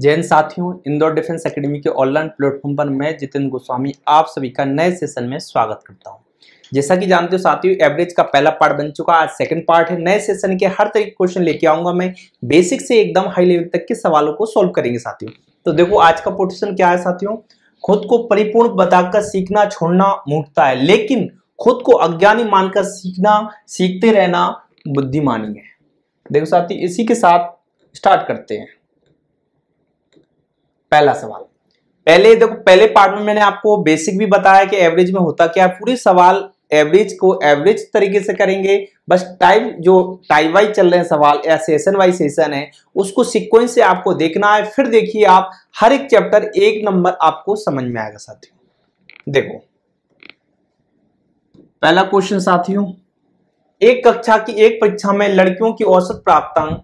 जैन साथियों, Indore defence academy के online platform पर मैं जितेंद्र गोस्वामी, आप सभी का नए सेशन में स्वागत करता हूँ। जैसा कि जानते हो साथियों एवरेज का पहला पार्ट बन चुका आज सेकंड पार्ट है। नए सेशन के हर तरीके क्वेश्चन लेके आऊँगा मैं। बेसिक से एकदम हाई लेवल तक के सवालों को सोल्व करेंगे साथियों। तो देखो, आज का पोजिशन क्या है साथियों? खुद को परिपूर्ण बताकर सीखना, छोड़ना मूर्खता है, लेकिन खुद को अज्ञानी मानकर सीखना, सीखते रहना बुद्धिमानी है। देखो साथी, इसी के साथ स्टार्ट करते हैं। पहला सवाल। पहले देखो, पहले पार्ट में मैंने आपको बेसिक भी बताया कि एवरेज में होता क्या, पूरे सवाल एवरेज को एवरेज तरीके से करेंगे। बस टाइम जो टाइम वाइज चल रहे हैं सवाल, या सेशन वाइज सेशन है, उसको सिक्वेंस से आपको देखना है। फिर देखिए आप, हर एक चैप्टर एक नंबर आपको समझ में आएगा, साथियों। देखो। पहला क्वेश्चन साथियों, एक कक्षा की एक परीक्षा में लड़कियों की औसत प्राप्तांक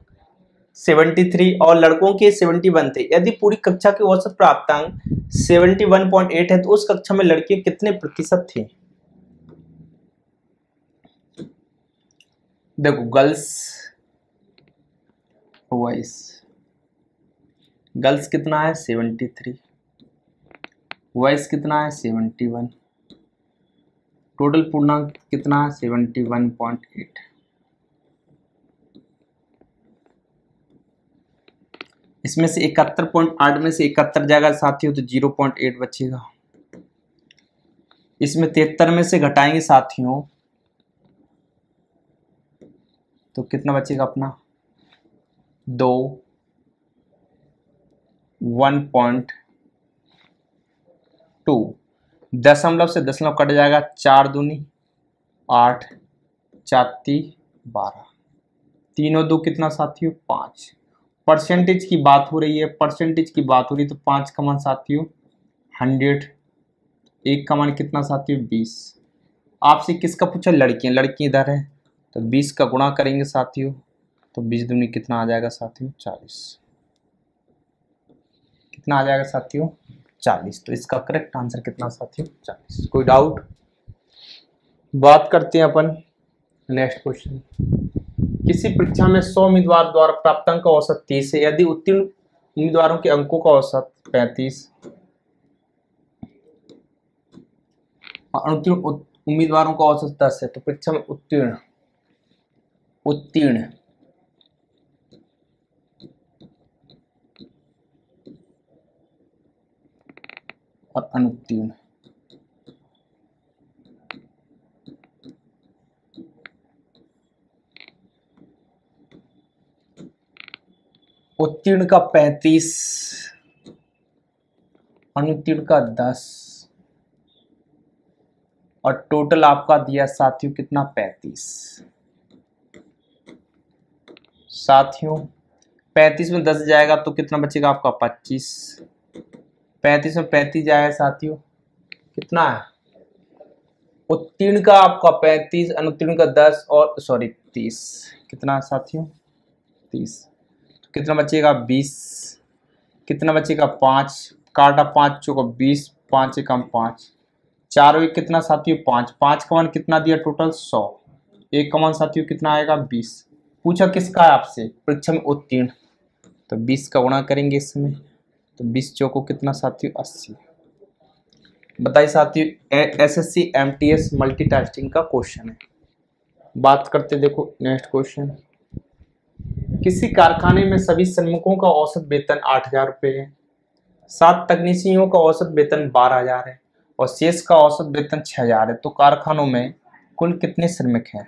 73 और लड़कों के 71 थे। यदि पूरी कक्षा के औसत प्राप्तांक 71.8 है तो उस कक्षा में लड़कियाँ कितने प्रतिशत थे? देखो, गर्ल्स वॉइस गर्ल्स कितना है? 73 वॉइस कितना है? 71 टोटल पूर्णांक कितना है? 71.8 इसमें से इकहत्तर पॉइंट आठ में से इकहत्तर जाएगा साथियों तो ज़ीरो पॉइंट एट बचेगा। इसमें तिहत्तर में से घटाएँगे साथियों तो कितना बचेगा अपना? दो, वन पॉइंट टू। दशमलव से दशमलव कट जाएगा, चार दूनी, आठ चाती बारह। तीनों दो कितना साथियों? पाँच। परसेंटेज की बात हो रही है परसेंटेज की बात हो रही है तो पाँच का मान साथियों हंड्रेड एक का मान कितना साथियों बीस। आपसे किसका पूछा? लड़कियाँ। लड़की इधर है तो बीस का गुणा करेंगे साथियों तो बीस दूनी कितना आ जाएगा साथियों चालीस। कितना आ जाएगा साथियों चालीस। तो इसका करेक्ट आंसर कितना साथियों चालीस। कोई डाउट बात करते हैं अपन नेक्स्ट क्वेश्चन किसी परीक्षा में सौ उम्मीदवार द्वारा प्राप्त अंक का औसत तीस है। यदि उत्तीर्ण उम्मीदवारों के अंकों का औसत पैंतीस, अनुत्तीर्ण उम्मीदवारों का औसत दस है तो परीक्षा में उत्तीर्ण उत्तीर्ण। और अनुत्तीर्ण। उत्तीर्ण का पैंतीस, अनुत्तीर्ण का दस, और टोटल आपका दिया साथियों कितना? पैंतीस। साथियों, पैंतीस में दस जाएगा तो कितना बचेगा आपका? पच्चीस। पैंतीस में पैंतीस जाएगा साथियों, कितना है? उत्तीर्ण का आपका पैंतीस, अनुत्तीर्ण का दस, और सॉरी तीस। कितना साथियों? तीस। कितना बचेगा? बीस। कितना बचेगा? पाँच। काटा पाँच, चौका बीस। पाँच एकम पाँच। चार एक कितना साथियों? पाँच। पाँच का मान कितना दिया टोटल सौ। एक का मान साथियों कितना आएगा? बीस। पूछा किसका है आपसे? परीक्षा में उत्तीर्ण। तो बीस का गुणा करेंगे इसमें। तो बीस चौको कितना साथियों? अस्सी। बताइए साथियों S S C M T S multi का क्वेश्चन है। बात करते देखो नेक्स्ट क्वेश्चन किसी कारखाने में सभी श्रमिकों का औसत वेतन आठ हज़ार रुपये है। सात तकनीशियों का औसत वेतन बारह हज़ार है और शेष का औसत वेतन छह हज़ार है। तो कारखानों में कुल कितने श्रमिक हैं?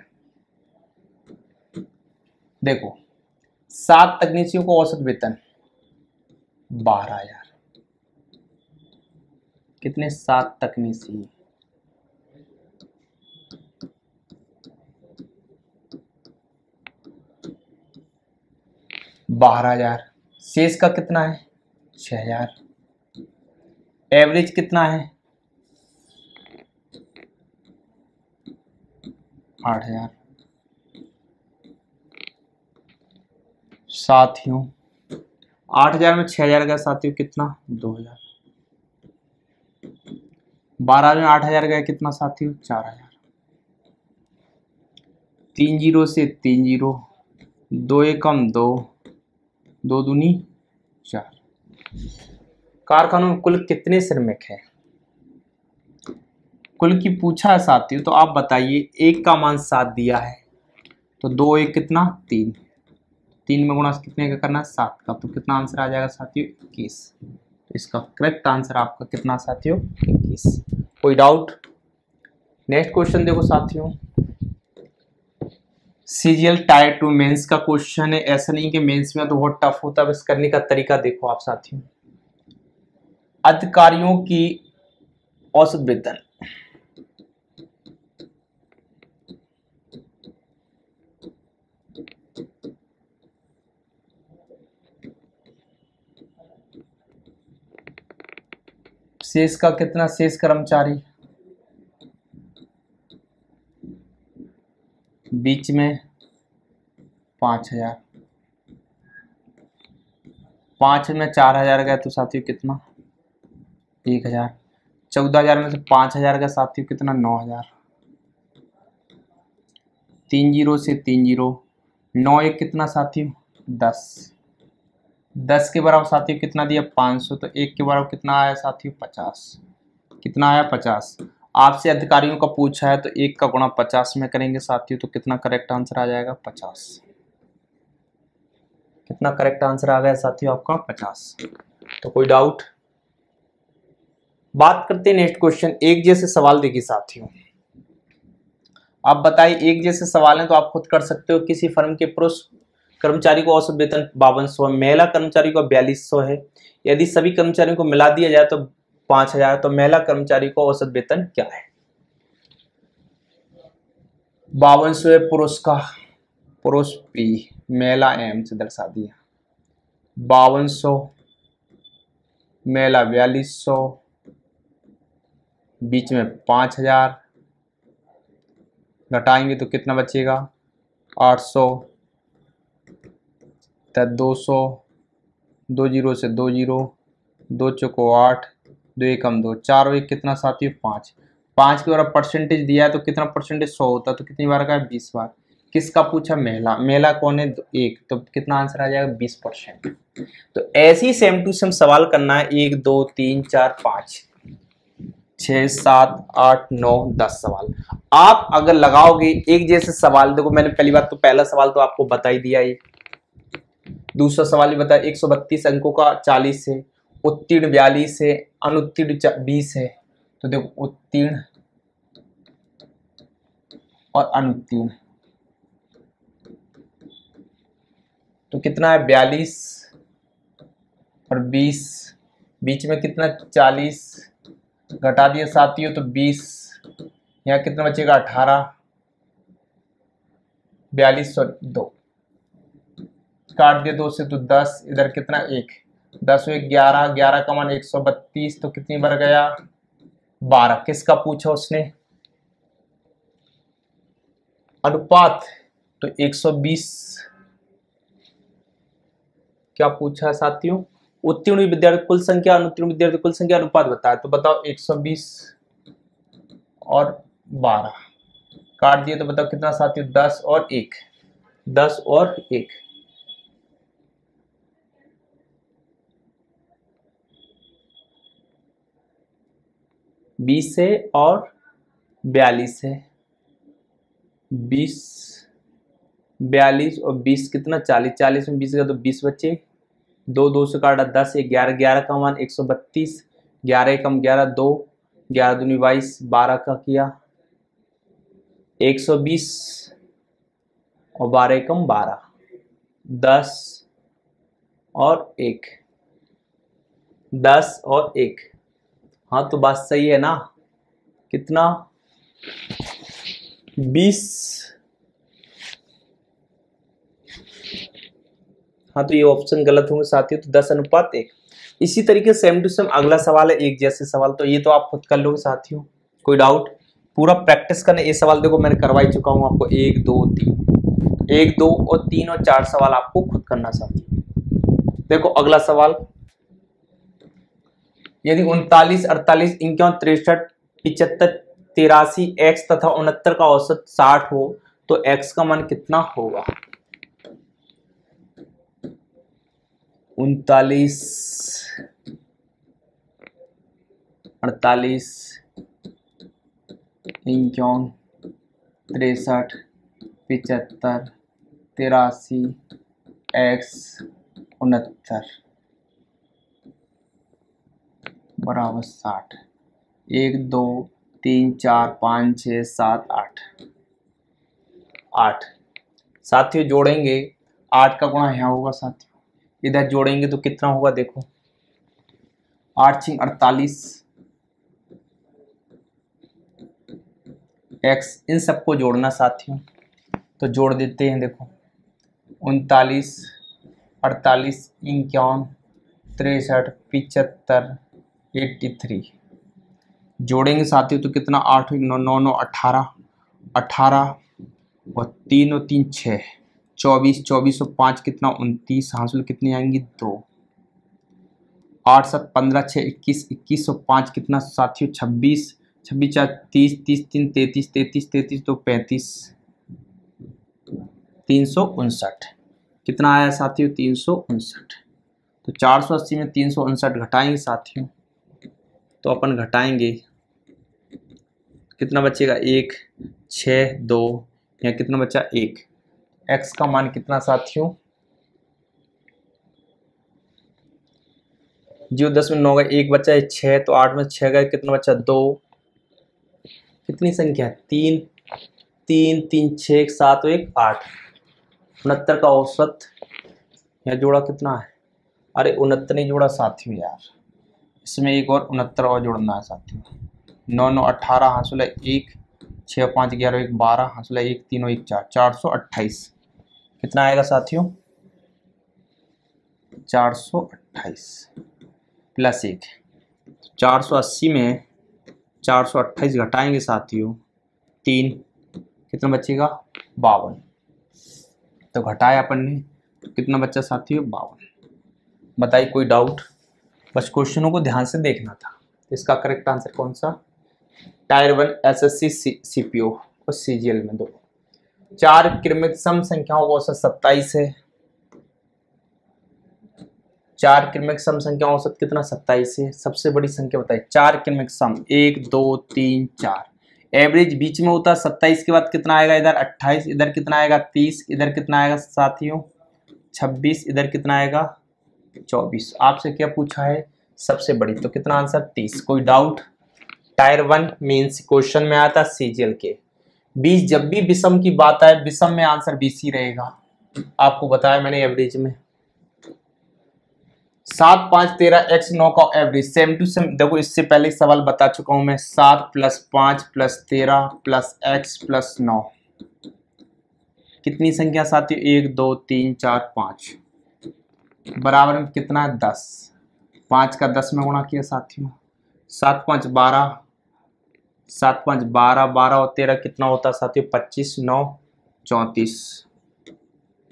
देखो, सात तकनीशियों का औसत वेतन बारह हज़ार। कितने सात तकनीशी? बारह हज़ार। शेष का कितना है? छ हज़ार। एवरेज कितना है? आठ हज़ार। साथियों, आठ हज़ार में छह हज़ार गया, साथियों, कितना? दो हज़ार। बारह में आठ हज़ार गया, कितना, साथियों? चार हज़ार। तीन ज़ीरो से तीन ज़ीरो। दो एकम दो। दो दूनी, चार। कारखानों में कुल कितने श्रमिक हैं? कुल की पूछा है साथियों तो आप बताइए, एक का मान सात दिया है तो दो एक कितना? तीन। तीन में गुणा कितने का करना है? सात का। तो कितना आंसर आ जाएगा साथियों? इक्कीस। तो इसका करेक्ट आंसर आपका कितना साथियों? इक्कीस। कोई डाउट नेक्स्ट क्वेश्चन देखो साथियों। सीजीएल टायर टू मेंस का क्वेश्चन है, ऐसा नहीं कि मेंस में तो बहुत टफ होता है बस करने का तरीका देखो आप साथियों। अधिकारियों की औसत वेतन। शेष का कितना? शेष कर्मचारी। बीच में पाँच हज़ार। पाँच में चार हज़ार गया तो साथियों कितना? एक हज़ार। चौदह हज़ार में से पाँच हज़ार का साथियों कितना? नौ हज़ार। तीन ज़ीरो से तीन ज़ीरो। नौ एक कितना साथियों? दस। दस के बराबर साथियों कितना दिया? पाँच सौ। तो एक के बराबर कितना आया साथियों? पचास। कितना आया? पचास। आपसे अधिकारियों का पूछा है तो एक का गुणा पचास में करेंगे साथियों तो कितना करेक्ट आंसर आ जाएगा? पचास। कितना करेक्ट आंसर आ गया साथियों आपका? पचास। तो कोई डाउट बात करते हैं नेक्स्ट क्वेश्चन एक जैसे सवाल देखिए साथियों। आप बताइए, एक जैसे सवाल हैं तो आप खुद कर सकते हो, किसी फर्म के पुरुष कर्मचारी को औसत वेतन बावन सौ महिला कर्मचारी को बयालीस सौ है। यदि सभी कर्मचारियों को मिला दिया जाए तो पाँच हज़ार तो महिला कर्मचारी को औसत वेतन क्या है? बावन सौ पुरुष का पुरुष पी महिला एम से दर्शा दिया। बावन सौ, महिला बयालीस सौ, बीच में पाँच हज़ार। घटाएँगे तो कितना बचेगा? आठ सौ दो सौ, दो ज़ीरो से दो ज़ीरो, दो चौको आठ दो एकम दो, चार और एक कितना साथी है पाँच। पाँच के बार परसेंटेज दिया है तो कितना परसेंटेज सौ होता है तो कितनी बार का है? बीस बार। किसका पूछा? महिला महिला कौन है? एक। तो कितना आंसर आ जाएगा? बीस परसेंट तो ऐसे सेम टू सेम सवाल करना है। एक, दो, तीन, चार, पाँच। छ, सात, आठ, नौ, दस सवाल। आप अगर लगाओगे एक जैसे सवाल, देखो मैंने पहली बात तो पहला सवाल तो आपको बता ही दिया ये। दूसरा सवाल ये बताया, एक सौ बत्तीस अंकों का चालीस है। उत्तीर्ण बयालीस है, अनुत्तीर्ण बीस है। तो देखो, उत्तीर्ण और अनुत्तीर्ण। तो कितना है? बयालीस और बीस। बीच में कितना? चालीस। घटा दिया साथियों तो बीस। यहाँ कितना बचेगा? अठारह। बयालीस सौ दो। काट दिया दो से तो दस। इधर कितना? एक। दस एक ग्यारह ग्यारह का मान एक सौ बत्तीस तो कितनी बार गया? बारह। किसका पूछा उसने? अनुपात तो 120 क्या पूछा साथियों? उत्तीर्ण विद्यार्थी कुल संख्या, अनुत्तीर्ण विद्यार्थी कुल संख्या, अनुपात बताया तो बताओ 120 और 12 काट दिए तो बताओ कितना साथियों? 10 और एक। 10 और एक। बीस है और बयालीस है। बीस, बयालीस और बीस कितना? चालीस। चालीस में बीस का तो बीस बच्चे दो दो से काटा दस एक ग्यारह ग्यारह का मान एक सौ बत्तीस। ग्यारह कम ग्यारह, दो। ग्यारह दूनी बाईस, बारह का किया। एक सौ बीस और बारह कम बारह। दस और एक। दस और एक। हाँ तो बात सही है ना? कितना? बीस। हाँ तो ये ऑप्शन गलत होंगे साथियों तो दस अनुपात एक। इसी तरीके सेम टू सेम अगला सवाल है, एक जैसे सवाल। तो ये तो आप खुद कर लोगे साथियों, कोई डाउट पूरा प्रैक्टिस करने, ये सवाल देखो, मैंने करवाई चुका हूँ आपको, एक, दो, तीन। एक, दो और तीन और चार सवाल आपको खुद करना साथियों। देखो, अगला सवाल यदि उनतालीस, अड़तालीस, इक्यावन, तिरसठ, पिचहत्तर, तिरासी, एक्स तथा उनहत्तर का औसत साठ हो तो एक्स का मान कितना होगा? उनतालीस, अड़तालीस, इक्यावन, तिरसठ, पिचहत्तर, तिरासी, एक्स, उनहत्तर। बराबर साठ। एक, दो, तीन, चार, पाँच, छः, सात, आठ। आठ। साथियों, जोड़ेंगे। आठ का गुणा यहाँ होगा साथियों। इधर जोड़ेंगे तो कितना होगा देखो। आठ छिंग अड़तालीस। एक्स इन सबको जोड़ना साथियों। तो जोड़ देते हैं देखो। उनतालीस, अड़तालीस, इक्यावन, तिरसठ, पिचहत्तर एट्टी थ्री जोड़ेंगे साथियों तो कितना? आठ नौ नौ नौ, अठारह अठारह और तीन और तीन छः चौबीस चौबीस, और पाँच कितना? उनतीस। हासिल कितनी आएँगी? दो। आठ, सात, पंद्रह छः इक्कीस इक्कीस सौ पाँच कितना? साथियों, छब्बीस। छब्बीस, चार, तीस तीस, तीन, तैतीस तैतीस तैतीस, दो, पैंतीस। तीन सौ उनसठ। कितना आया साथियों? तीन सौ उनसठ। तो चार सौ अस्सी में तीन सौ उनसठ घटाएँगे साथियों। तो अपन घटाएँगे। कितना बचेगा? एक छ दो, या कितना बचा? एक। एक्स का मान कितना साथियों? जो दस में नौ गए, एक बच्चा है छः तो आठ में छः गए, कितना बच्चा दो। कितनी संख्या तीन तीन तीन छः एक, सात, एक, आठ। उनहत्तर का औसत, या जोड़ा कितना है? अरे, उनहत्तर नहीं जोड़ा साथियों यार। इसमें एक और उनहत्तर और जोड़ना है साथियों। नौ नौ अट्ठारह हासिल है एक छः पाँच, ग्यारह, एक, बारह, हासिल है एक, तीनों, एक, चार चार सौ अट्ठाईस। कितना आएगा साथियों? चार सौ अट्ठाईस प्लस एक। चार सौ अस्सी में चार सौ अट्ठाईस घटाएँगे साथियों, तीन। कितना बचेगा? बावन। तो घटाया अपन ने तो कितना बच्चा साथियों? बावन। बताइए, कोई डाउट बस क्वेश्चनों को ध्यान से देखना था। इसका करेक्ट आंसर कौन सा? Tier one S S C C P O और सी जी एल में दो। चार क्रमिक सम संख्याओं का औसत सत्ताईस है। चार क्रमिक सम संख्या औसत कितना? सत्ताईस है। सबसे बड़ी संख्या बताइए। चार क्रमिक सम। एक, दो, तीन, चार। एवरेज बीच में होता सत्ताईस के बाद कितना आएगा इधर? अट्ठाईस। इधर कितना आएगा? तीस। इधर कितना आएगा? साथियों, छब्बीस। इधर कितना आएगा? चौबीस। आपसे क्या पूछा है? सबसे बड़ी। तो कितना आंसर? तीस। कोई doubt tier one means question में आता सीजीएल के। बीस, जब भी विषम की बात आए, विषम में आंसर बीसी रहेगा। आपको बताया मैंने एवरेज में। सात, पाँच, तेरह एक्स नौ का एवरेज सेम टू सेम देखो, इससे पहले सवाल बता चुका हूँ मैं। सात प्लस पाँच प्लस तेरह प्लस एक्स प्लस नौ। कितनी संख्या साथियों? एक, दो, तीन, चार, पाँच। बराबर में कितना है? दस। पाँच का दस में गुणा किया साथियों। सात पाँच बारह। सात पाँच बारह बारह और तेरह कितना होता है साथियों? पच्चीस, नौ, चौंतीस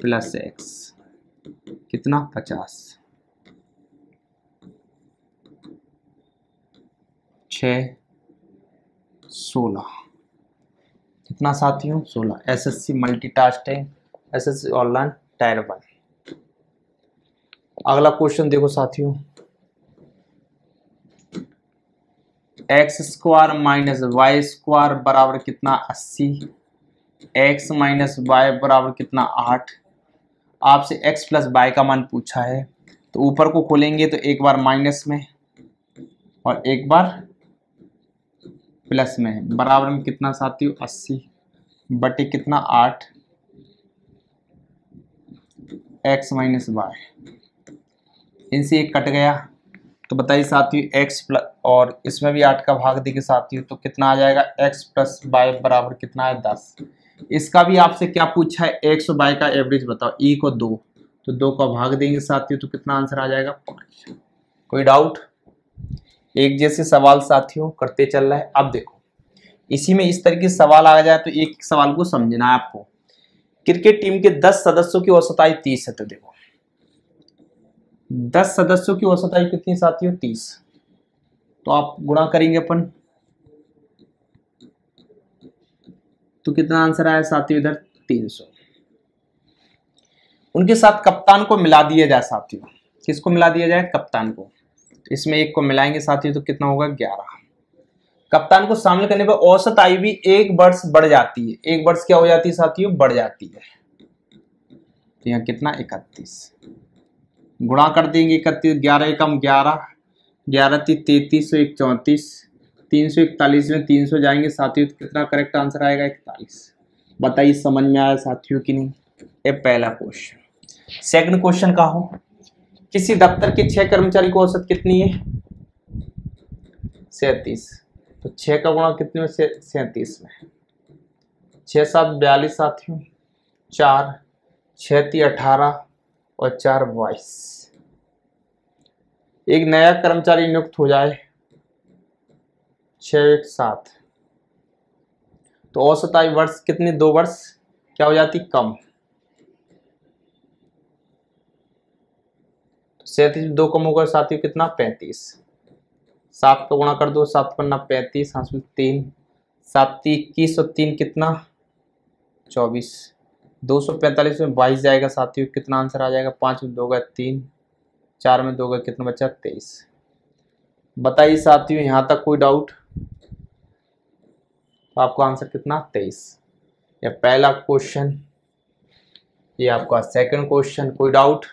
प्लस एक्स। कितना? पचास। छ, सोलह। कितना साथियों? सोलह। S S C multi tasking S S C online, tier one. अगला क्वेश्चन देखो साथियों। X square minus Y square बराबर कितना अस्सी? एक्स माइनस वाई बराबर कितना आठ? आपसे एक्स प्लस वाई का मान पूछा है। तो ऊपर को खोलेंगे तो एक बार माइनस में और एक बार प्लस में बराबर में कितना साथियों? अस्सी। बटे कितना आठ? एक्स माइनस वाई इनसे एक कट गया। तो बताइए साथियों एक्स प्लस और इसमें भी आठ का भाग देंगे साथियों तो कितना आ जाएगा? एक्स प्लस वाई बराबर कितना है? दस। इसका भी आपसे क्या पूछा है? एक्स वाई का एवरेज बताओ। ई को दो। तो दो का भाग देंगे साथियों तो कितना आंसर आ जाएगा? पाँच कोई डाउट एक जैसे सवाल साथियों, करते चल रहा है। अब देखो। इसी में इस तरह के सवाल आ जाए तो एक सवाल को समझना है आपको। क्रिकेट टीम के दस सदस्यों की औसत आयु तीस है तो देखो। दस सदस्यों की औसत आयु कितनी? साथियों तीस। तो आप गुणा करेंगे अपन। तो कितना आंसर आया? साथियों इधर तीन सौ। उनके साथ कप्तान को मिला दिया जाए साथियों किसको मिला दिया जाए? कप्तान को। इसमें एक को मिलाएँगे साथियों तो कितना होगा? ग्यारह। कप्तान को शामिल करने पर औसत आयु भी एक वर्ष बढ़ जाती है। एक वर्ष क्या हो जाती है, साथियों? बढ़ जाती है। तो यहाँ कितना? इकतीस। गुणा कर देंगे इकतीस, ग्यारह एकम ग्यारह ग्यारह तीस, तैतीस सौ एक चौंतीस, तीन सौ इकतालीस में तीन सौ जाएँगे। साथियों तो कितना करेक्ट आंसर आएगा? इकतालीस। बताइए, समझ में आया साथियों की नहीं? ये पहला क्वेश्चन सेकंड क्वेश्चन का हो। किसी दफ्तर के छह कर्मचारी को औसत कितनी है? सैतीस। तो छह का गुणा कितने में? सैतीस में। छह सात बयालीस साथियों। चार, छह ती अठारह और चार बाईस एक नया कर्मचारी नियुक्त हो जाए। छ एक सात। तो औसत आयु वर्ष कितने? दो वर्ष। क्या हो जाती? कम। तो सैंतीस दो कम होगा साथियों कितना? पैंतीस। सात का गुणा कर दो, सात पन्ना पैंतीस हाँ तीन। सात, इक्कीस और तीन कितना? चौबीस। दो सौ पैंतालीस में बाईस जाएगा साथियों, कितना आंसर आ जाएगा? पाँच में दो गए तीन, चार में दो गए कितना बचा? तेईस। बताइए साथियों, यहाँ तक कोई डाउट तो आपका आंसर कितना? तेईस। या पहला क्वेश्चन ये आपका सेकंड क्वेश्चन कोई डाउट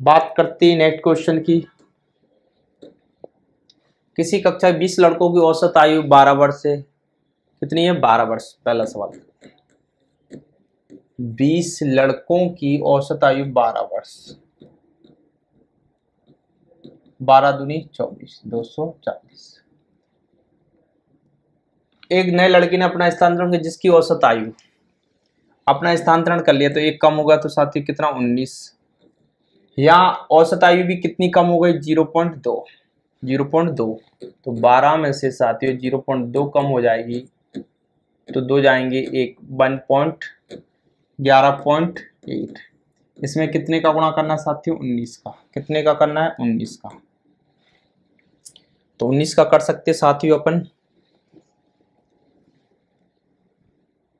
बात करते हैं नेक्स्ट क्वेश्चन की। किसी कक्षा बीस लड़कों की औसत आयु बारह वर्ष है कितनी है? बारह वर्ष, पहला सवाल। बीस लड़कों की औसत आयु बारह वर्ष। बारह दूनी चौबीस, दो सौ चालीस। एक नए लड़की ने अपना स्थानांतरण किया जिसकी औसत आयु। अपना स्थानांतरण कर लिया तो एक कम होगा तो साथ ही कितना? उन्नीस। यहाँ औसत आयु भी कितनी कम हो गई? ज़ीरो पॉइंट दो। ज़ीरो पॉइंट दो। तो बारह में से साथियों, ज़ीरो पॉइंट दो कम हो जाएगी। तो दो जाएँगे एक। वन पॉइंट ग्यारह पॉइंट एट। इसमें कितने का गुणा करना साथियों? उन्नीस का। कितने का करना है? उन्नीस का। तो उन्नीस का कर सकते साथियों अपन।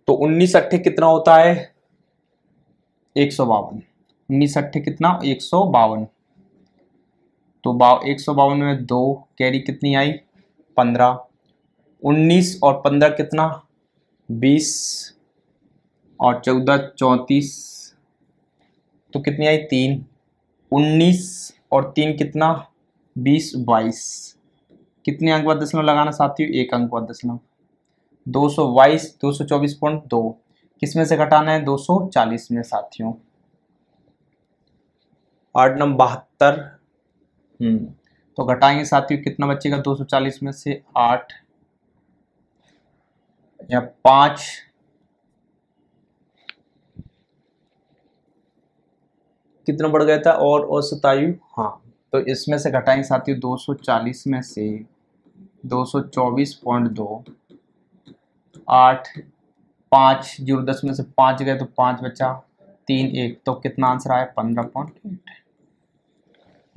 तो उन्नीस अट्ठे कितना होता है? एक सौ बावन। उन्नीस अट्ठे कितना? एक सौ बावन। तो बा, एक सौ बावन में दो, कैरी कितनी आई? पंद्रह। उन्नीस और पंद्रह कितना? बीस। और चौदह चौंतीस तो कितनी आई? तीन। उन्नीस और तीन कितना? बीस, बाईस। कितने अंक बाद दशमलव लगाना साथियों एक अंक बाद दशमलव। दो सौ बाईस, दो सौ चौबीस पॉइंट दो। किसमें से घटाना है? दो सौ चालीस में, साथियों। आठ नंबर बहत्तर। हम्म तो घटाएँगे साथियों, कितना बचेगा? 240 में से आठ। या पाँच। कितना बढ़ गया था और औसत आयु हाँ तो इसमें से घटाएँगे साथियों 240 में से 224.2 आठ पाँच ज़ीरो दस में से पाँच गए तो पाँच बचा तीन एक तो कितना आंसर आया? पंद्रह पॉइंट एट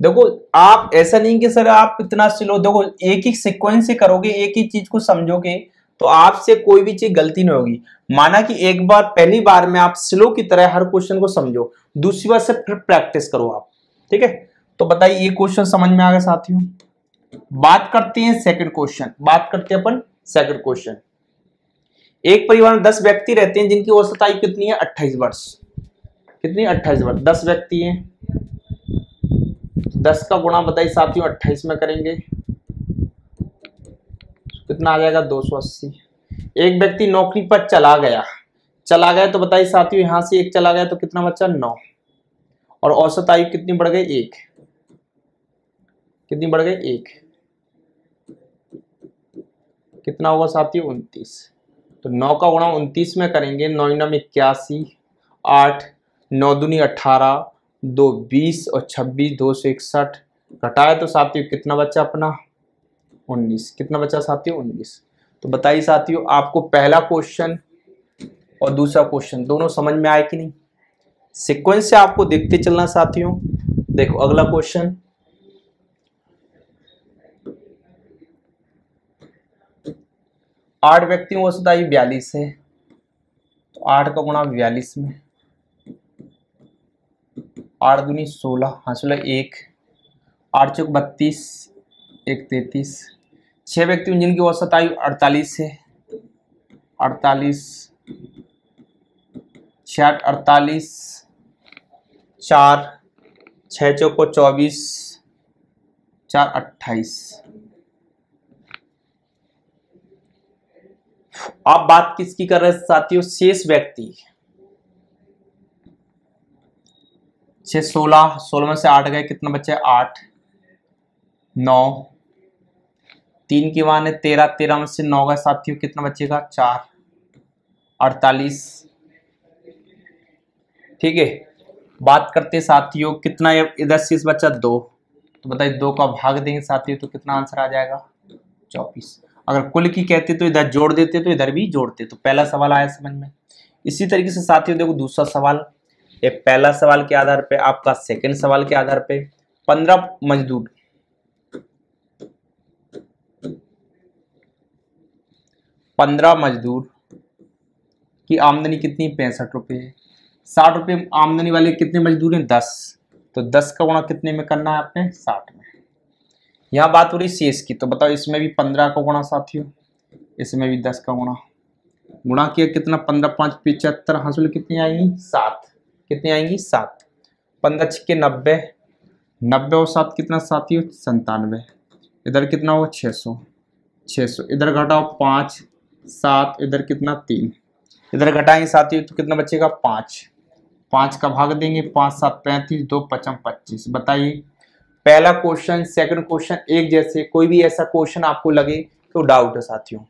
देखो आप ऐसा नहीं कि सर आप इतना स्लो देखो एक ही सिक्वेंस से करोगे एक ही चीज़ को समझोगे तो आपसे कोई भी चीज़ गलती नहीं होगी। माना कि एक बार, पहली बार में आप स्लो की तरह हर क्वेश्चन को समझो, दूसरी बार से फिर प्रैक्टिस करो आप, ठीक है? तो बताइए, ये क्वेश्चन समझ में आ गया साथियों? बात करते हैं सेकंड क्वेश्चन बात करते हैं अपन सेकंड क्वेश्चन एक परिवार में दस व्यक्ति रहते हैं, जिनकी औसत आयु कितनी है? अट्ठाईस वर्ष। कितनी? अट्ठाईस वर्ष। दस व्यक्ति हैं। दस का गुणा बताइए साथियों, अट्ठाईस में करेंगे। कितना आ जाएगा? दो सौ अस्सी। एक व्यक्ति नौकरी पर चला गया। चला गया तो बताइए साथियों, यहाँ से एक चला गया तो कितना बच्चा नौ। और औसत आयु कितनी बढ़ गई? एक। कितनी बढ़ गई? एक। कितना होगा साथियों? उनतीस। तो नौ का गुणा उनतीस में करेंगे। नौ नम इक्यासी, आठ, नौ दुनी अठारह, दो बीस और छब्बीस, दो सौ इकसठ। घटाए तो साथियों कितना बचा अपना? उन्नीस। कितना बचा साथियों? उन्नीस। तो बताइए साथियों, आपको पहला क्वेश्चन और दूसरा क्वेश्चन दोनों समझ में आए कि नहीं? सिक्वेंस से आपको देखते चलना साथियों। देखो, अगला क्वेश्चन आठ व्यक्तियों औसत आई बयालीस है। तो आठ का गुणा बयालीस में। आठ दूनी सोलह हाँ सोलह एक। आठ चौक बत्तीस, एक तैतीस। छह व्यक्ति जिनकी औसत आयु अड़तालीस है। अड़तालीस छियाठ अड़तालीस, चार छः चौको चौबीस, चार अट्ठाईस। आप बात किसकी कर रहे हैं साथियों? शेष व्यक्ति। छः सोलह सोलह में से आठ गए, कितना बचे? आठ, नौ तीन की मान है, तेरह तेरह में से नौ का साथियों कितना बचेगा? चार। अड़तालीस। ठीक है। बात करते साथियों, कितना इधर शेष बचा दो। तो बताइए, दो का भाग देंगे साथियों तो कितना आंसर आ जाएगा? चौबीस। अगर कुल की कहते तो इधर जोड़ देते तो इधर भी जोड़ते। तो पहला सवाल आया समझ में। इसी तरीके से साथियों, देखो दूसरा सवाल। ये पहला सवाल के आधार पे, आपका सेकंड सवाल के आधार पे। पंद्रह मजदूर। पंद्रह मजदूर की आमदनी कितनी पैंसठ रुपये है। साठ रुपये आमदनी वाले कितने मजदूर हैं? दस। तो दस का गुणा कितने में करना है आपने? साठ में। यहाँ बात हो रही शेष की तो बताओ इसमें भी पंद्रह का गुणा साथियों। इसमें भी दस का गुणा। गुणा किया कितना? पंद्रह, पाँच, पिचहत्तर। हासिल कितनी आएँगी? सात। कितनी आएँगी? सात। पंद्रह छक्के नब्बे। नब्बे और सात कितना साथियों? संतानवे। इधर कितना होगा? छः सौ। छः सौ। इधर घटाओ पाँच। सात, इधर कितना? तीन। इधर घटाएँगे साथियों तो कितना बचेगा? पाँच। पाँच का भाग देंगे, पाँच, सात, पैंतीस, दो, पचम, पच्चीस। बताइए। पहला क्वेश्चन सेकंड क्वेश्चन एक जैसे, कोई भी ऐसा क्वेश्चन आपको लगे तो डाउट है साथियों।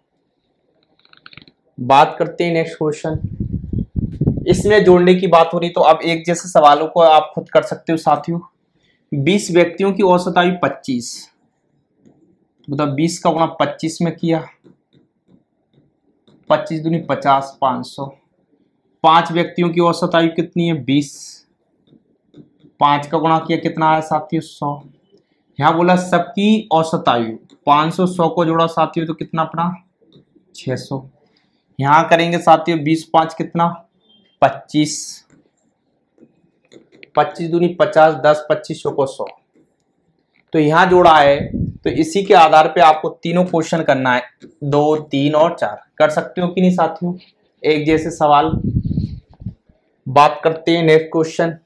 बात करते हैं नेक्स्ट क्वेश्चन इसमें जोड़ने की बात हो रही तो अब एक जैसे सवालों को आप खुद कर सकते हो साथियों। बीस व्यक्तियों की औसत आई पच्चीस। मतलब बीस का गुणा पच्चीस में किया। पच्चीस दूनी पचास पाँच सौ। पाँच व्यक्तियों की औसत आयु कितनी है? बीस। पाँच का गुणा किया कितना आया? साथियों, सौ। यहाँ बोला सबकी औसत आयु। पाँच सौ सौ को जोड़ा साथियों तो कितना अपना? छः सौ। यहाँ करेंगे साथियों, बीस पाँच कितना? पच्चीस। पच्चीस दूनी पचास, दस, पच्चीस, सौ को सौ। तो यहाँ जोड़ा है तो इसी के आधार पे आपको तीनों क्वेश्चन करना है। दो, तीन और चार। कर सकते हो कि नहीं साथियों? एक जैसे सवाल। बात करते हैं नेक्स्ट क्वेश्चन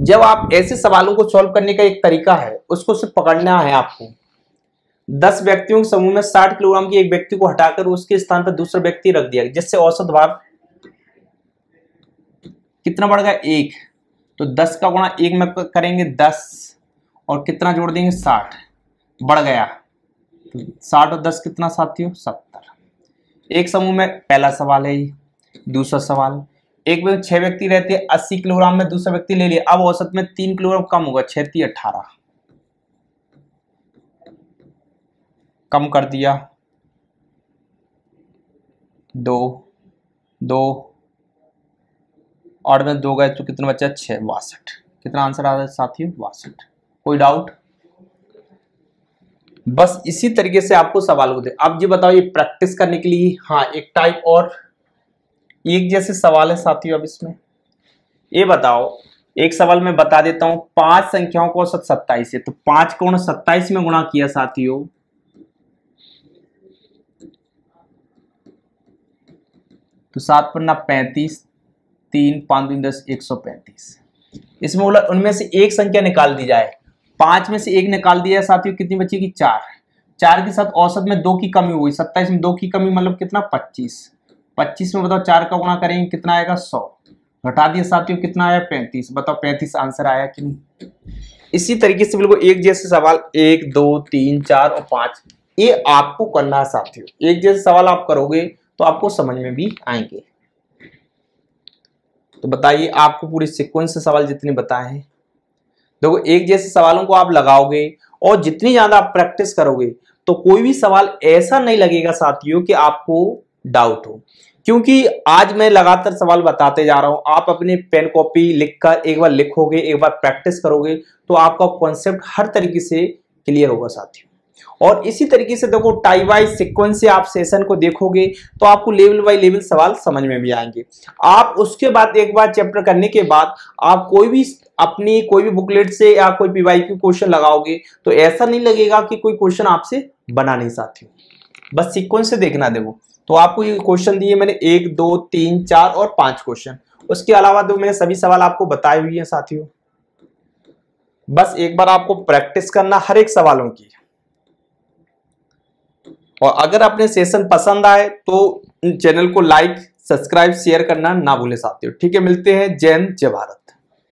जब आप ऐसे सवालों को सॉल्व करने का एक तरीका है, उसको सिर्फ़ पकड़ना है आपको। दस व्यक्तियों के समूह में साठ किलोग्राम की एक व्यक्ति को हटाकर उसके स्थान पर दूसरा व्यक्ति रख दिया, जिससे औसत भार कितना बढ़ गया? एक। तो दस का गुणा एक में करेंगे दस। और कितना जोड़ देंगे? साठ। बढ़ गया। साठ और दस कितना साथियों? सत्तर। एक समूह में पहला सवाल है दूसरा सवाल। एक में छह व्यक्ति रहते हैं अस्सी किलोग्राम में दूसरा व्यक्ति ले लिया। अब औसत में तीन किलोग्राम कम होगा छत्ती अठारह। कम कर दिया। दो दो। और में दो गए तो कितना बचा? छह, बासठ। कितना आंसर आ रहा है साथियों? बासठ। कोई डाउट बस इसी तरीके से आपको सवाल होते अब जी बताओ, ये प्रैक्टिस करने के लिए हाँ एक टाइप और एक जैसे सवाल है साथियों, अब इसमें। ये बताओ, एक सवाल मैं बता देता हूँ, पाँच संख्याओं को औसत सत्ताईस है तो पाँच को सत्ताईस में गुणा किया साथियों। तो सात पन्ना पैंतीस, तीन पाँच दिन दस, एक सौ पैंतीस। इसमें बोला उनमें से एक संख्या निकाल दी जाए। पाँच में से एक निकाल दिया साथियों, कितनी बचेगी चार? चार के साथ औसत में दो की कमी हुई, सत्ताईस में दो की कमी मतलब कितना? पच्चीस। पच्चीस में बताओ चार का गुणा करेंगे, कितना आएगा? सौ। घटा दिया साथियों, कितना आया? पैंतीस। बताओ पैंतीस आंसर आया कि नहीं? इसी तरीके से बिल्कुल एक जैसे सवाल, एक, दो, तीन, चार और पाँच, ये आपको करना है साथियों। एक जैसे सवाल आप करोगे तो आपको समझ में भी आएँगे। तो बताइए, आपको पूरे सिक्वेंस से सवाल जितने बताए हैं। देखो, एक जैसे सवालों को आप लगाओगे और जितनी ज़्यादा आप प्रैक्टिस करोगे तो कोई भी सवाल ऐसा नहीं लगेगा साथियों कि आपको डाउट हो। क्योंकि आज मैं लगातार सवाल बताते जा रहा हूँ, आप अपने पेन कॉपी लिखकर एक बार लिखोगे, एक बार प्रैक्टिस करोगे तो आपका कॉन्सेप्ट हर तरीके से क्लियर होगा साथियों। और इसी तरीके से देखो टाई वाइज सिक्वेंस से आप सेशन को देखोगे तो आपको लेवल बाई लेवल सवाल समझ में भी आएँगे। आप उसके बाद एक बार चैप्टर करने के बाद आप कोई भी अपनी कोई भी बुकलेट से या कोई पीवाई क्यू क्वेश्चन लगाओगे तो ऐसा नहीं लगेगा कि कोई क्वेश्चन आपसे बना नहीं साथियों। बस सिक्वेंस से देखना देखो। तो आपको ये क्वेश्चन दिए मैंने एक, दो, तीन, चार और पाँच क्वेश्चन उसके अलावा तो मैंने सभी सवाल आपको बताए हुए हैं साथियों। बस एक बार आपको प्रैक्टिस करना हर एक सवालों की। और अगर आपने सेशन पसंद आए तो चैनल को लाइक सब्सक्राइब शेयर करना ना भूले साथियों। ठीक है, मिलते हैं। जैन जय भारत।